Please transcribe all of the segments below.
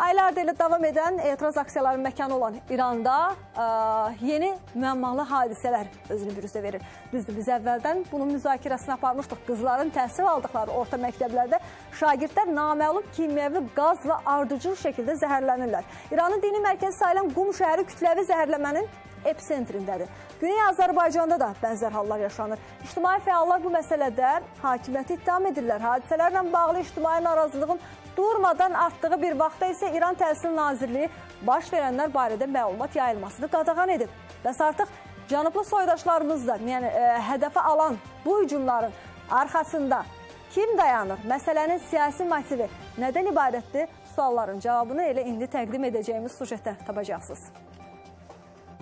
Aylardır ilə davam edən etiraz aksiyalarının məkanı olan İranda ə, yeni müəmmalı hadisələr özünü bürüzə verir. Düzdür, biz əvvəldən bunun müzakirəsini aparmışdıq. Qızların təhsil aldıqları orta məktəblərdə şagirdlər naməlum kimyəvi qazla ardıcıl şəkildə zəhərlənirlər. İranın dini mərkəzi sayılan Qum şəhəri kütləvi zəhərləmənin episentrindədir. Güney Azərbaycanda da bənzər hallar yaşanır. İctimai fəallar bu məsələdə hakimiyyəti ittiham edirlər. Hadisələrlə bağlı ictimai narazılığın durmadan artdığı bir vaxtda isə İran Təhsil Nazirliyi baş verənlər barədə məlumat yayılmasını qadağan edib. Bəs artıq cənublu soydaşlarımız da yəni, ə, hədəfə alan bu hücumların arxasında kim dayanır? Məsələnin siyasi motivi nədən ibarətdir? Sualların cavabını elə indi təqdim edəcəyimiz sujetdə tapacaqsınız.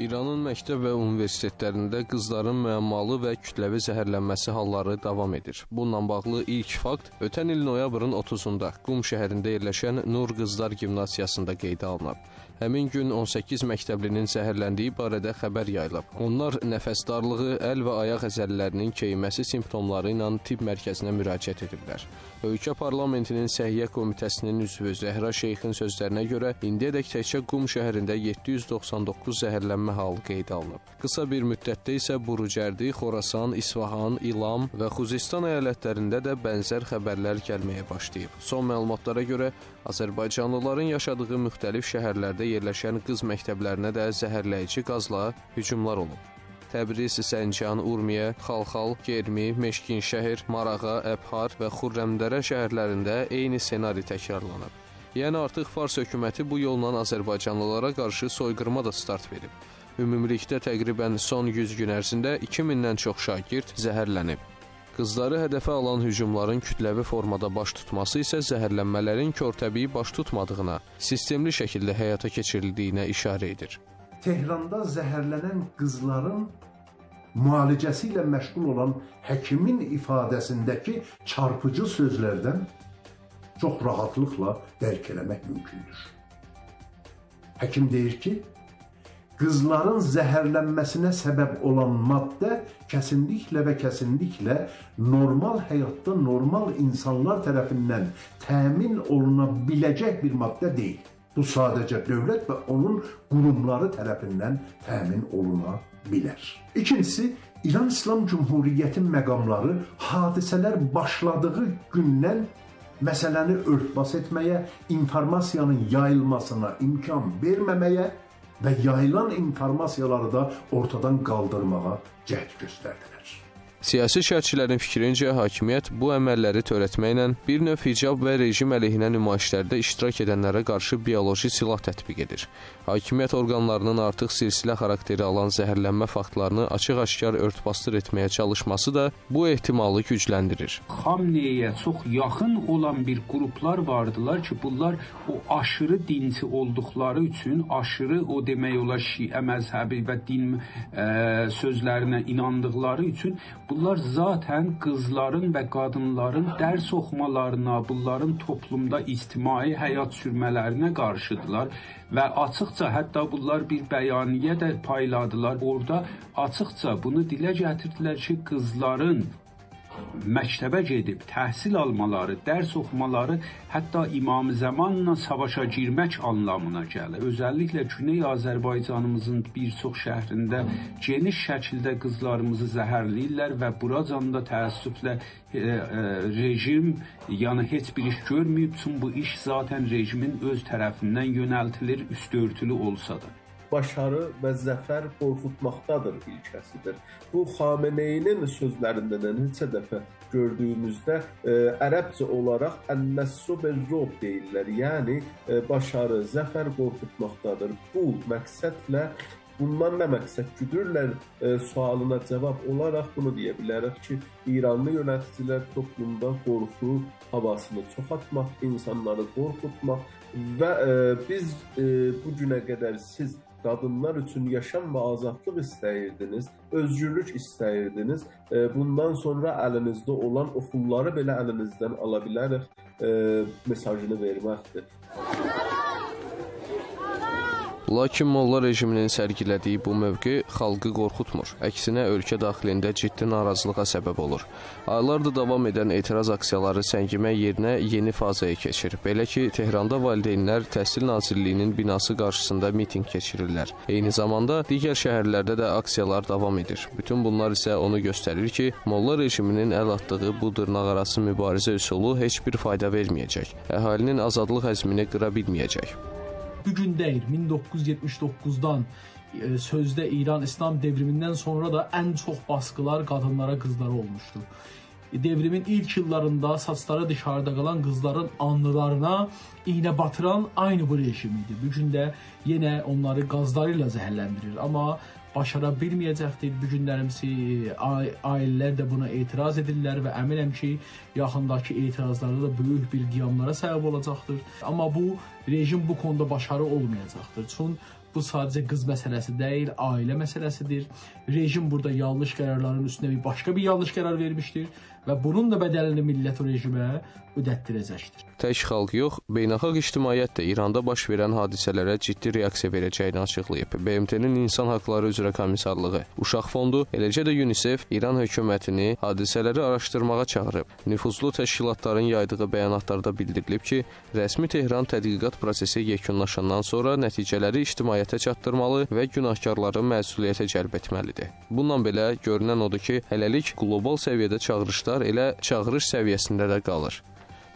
İranın məktəb və universitetlərində qızların müəmmalı və kütləvi zəhərlənməsi halları davam edir. Bununla bağlı ilk fakt ötən il noyabrın 30-da Qum şəhərində yerləşən Nur Qızlar Gimnasiyasında qeydə alınıb. Həmin gün 18 məktəblinin zəhərləndiyi barədə xəbər yayılıb. Onlar nəfəs darlığı, əl və ayaq əzələlərinin keyməsi simptomları ilə tibb mərkəzinə müraciət ediblər. Ölkə parlamentinin Səhiyyə Komitəsinin üzvü Zəhra Şeyxin sözlərinə görə indiyədək təkcə Qum şəhərində 799 zəhərlənmə halı qeydə alınıb. Qısa bir müddətdə isə Burucərdi, Xorasan, İsfahan, İlam və Xuzistan əyalətlərində də bənzər xəbərlər gəlməyə başlayıb. Son məlumatlara görə Azərbaycanlıların yaşadığı müxtəlif şəhərlərdə yerləşən qız məktəblərinə də zəhərləyici qazla hücumlar olub. Təbriz, Səncan, Urmiyə, Xalxal, Germi, Meşkinşəhər, Marağa, Əbhar və Xurrəmdərə şəhərlərində eyni ssenari təkrarlanıb. Yəni artıq Fars hökuməti bu yolla Azərbaycanlılara qarşı soyqırma da start verib. Ümumilikdə təqribən son 100 gün ərzində 2000-dən çox şagird zəhərlənib. Qızları hədəfə alan hücumların kütləvi formada baş tutması isə zəhərlənmələrin körtəbii baş tutmadığına, sistemli şəkildə həyata keçirildiyinə işarə edir. Tehranda zəhərlənən qızların müalicəsi ilə məşğul olan həkimin ifadəsindəki çarpıcı sözlərdən çox rahatlıqla dərk eləmək mümkündür. Həkim deyir ki, qızların zəhərlənməsinə səbəb olan maddə kəsinliklə və kəsinliklə normal həyatda normal insanlar tərəfindən təmin oluna biləcək bir maddə deyil. Bu sadəcə dövlət və onun qurumları tərəfindən təmin oluna bilər. İkincisi, İran İslam Cümhuriyyəti məqamları hadisələr başladığı gündən məsələni örtbas etməyə, informasiyanın yayılmasına imkan verməməyə və yayılan informasiyaları da ortadan qaldırmağa cəhd göstərdilər. Siyasi şərhçilərin fikrincə hakimiyyət bu əməlləri törətməklə bir növ hicab və rejim əleyhinə nümayişlərdə iştirak edənlərə qarşı bioloji silah tətbiq edir. Hakimiyyət orqanlarının artıq silsilə xarakteri alan zəhərlənmə faktlarını açıq-aşkar örtbasdır etməyə çalışması da bu ehtimalı gücləndirir. Xamneyə çox yaxın olan bir qruplar vardılar ki, bunlar o aşırı dinçi olduqları üçün aşırı o demək olar Şiə məzhəbi və din ə, sözlərinə inandıqları üçün Bunlar zaten qızların və qadınların dərs oxumalarına, bunların toplumda ictimai həyat sürmələrinə qarşıdılar və açıqca hətta bunlar bir bəyaniyyə də payladılar. Orada açıqca bunu dilə gətirdilər ki, qızların məktəbə gedib təhsil almaları, dərs oxumaları hətta İmam Zəmanla savaşa girmək anlamına gəlir. Özəlliklə Güney Azərbaycanımızın bir çox şəhrində geniş şəkildə qızlarımızı zəhərləyirlər və buracan da təəssüflə e, e, rejim yəni heç bir iş görməyib, çünki bu iş zaten rejimin öz tərəfindən yönəltilir, üstörtülü olsa da başarı və zəfər qorxutmaqdadır ilkəsidir. Bu Xameneyinin sözlərində də neçə dəfə gördüyümüzdə ə, e, ərəbcə olaraq ən-nəsru bir-rub deyirlər. Yəni ə, e, başarı, zəfər qorxutmaqdadır. Bu məqsədlə Bundan nə məqsəd güdürlər e, sualına cavab olaraq bunu deyə bilərik ki, İranlı yöneticilər toplumda qorxu havasını çoxaltmaq, insanları qorxutmaq və e, biz e, bu günə qədər siz qadınlar üçün yaşam və azadlıq istəyirdiniz, özgürlük istəyirdiniz. E, bundan sonra əlinizdə olan o pulları belə əlinizdən ala bilərik e, mesajını verməkdir. Lakin molla rejiminin sərgilədiyi bu mövqe xalqı qorxutmur. Əksinə ölkə daxilində ciddi narazılığa səbəb olur. Aylardır davam edən etiraz aksiyaları səngimək yerinə yeni fazaya keçir. Belə ki, Tehranda valideynlər Təhsil Nazirliyinin binası qarşısında mitinq keçirirlər. Eyni zamanda digər şəhərlərdə də aksiyalar davam edir. Bütün bunlar isə onu göstərir ki, molla rejiminin əl atdığı bu dırnaqarası mübarizə üsulu heç bir fayda verməyəcək. Əhalinin azadlıq əzmini qıra bilməyəcək. Bu gün deyil, 1979-dan e, sözdə İran İslam devrimindən sonra da ən çox basqılar qadınlara, qızlara olmuşdur. Devrimin ilk illərində saçları dışarıda qalan qızların alnlarına iynə batıran aynı bu rejim idi. Bu gün də yenə onları qazları ilə zəhərləndirir. Amma başara bilməyəcəkdir. Bu günlərimizi ailələr də buna etiraz edirlər və əminəm ki, yaxındakı etirazlarda da böyük bir qiyamlara səbəb olacaqdır. Amma bu rejim bu konuda başarı olmayacaqdır. Çünki bu sadəcə qız məsələsi deyil, ailə məsələsidir. Rejim burada yanlış qərarların üstünə bir başqa bir yanlış qərar vermişdir və bunun da bədəlini millət rejimə ödətdirəcəkdir. Tək xalq yox, beynəlxalq ictimaiyyət də İranda baş verən hadisələrə ciddi reaksiya verəcəyini açıqlayıb. BMT-nin İnsan Haqları üzrə Komissarlığı, Uşaq Fondu, eləcə də UNICEF İran hökumətini hadisələri araşdırmağa çağırıb. Nüfuzlu təşkilatların yaydığı bəyanatlarda bildirilib ki, rəsmi Tehran tədqiqat prosesi yekunlaşandan sonra nəticələri ictimaiyyətə çatdırmalı və günahkarları məsuliyyətə cəlb etməlidir. Bununla belə görünən odur ki, hələlik qlobal səviyyədə çağırışlar elə çağırış səviyyəsində də qalır.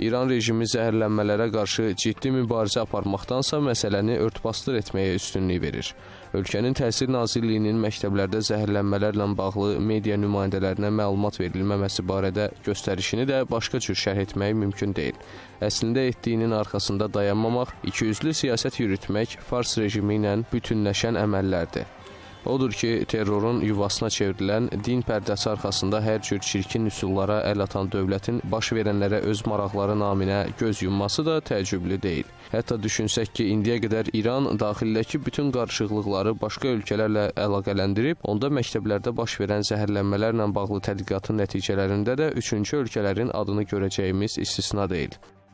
İran rejimi zəhərlənmələrə qarşı ciddi mübarizə aparmaqdansa məsələni örtbasdır etməyə üstünlük verir. Ölkənin Təhsil Nazirliyinin məktəblərdə zəhərlənmələrlə bağlı media nümayəndələrinə məlumat verilməməsi barədə göstərişini də başqa cür şərh etmək mümkün deyil. Əslində etdiyinin arxasında dayanmamaq, ikiyüzlü siyasət yürütmək Fars rejimi ilə bütünləşən əməllərdir. Odur ki, terrorun yuvasına çevrilən din pərdəsi arxasında hər cür çirkin üsullara əl atan dövlətin baş verənlərə öz maraqları naminə göz yumması da təəccüblü deyil. Hətta düşünsək ki, indiyə qədər İran daxildəki bütün qarışıqlıqları başqa ölkələrlə əlaqələndirib, onda məktəblərdə baş verən zəhərlənmələrlə bağlı tədqiqatın nəticələrində də üçüncü ölkələrin adını görəcəyimiz istisna deyil.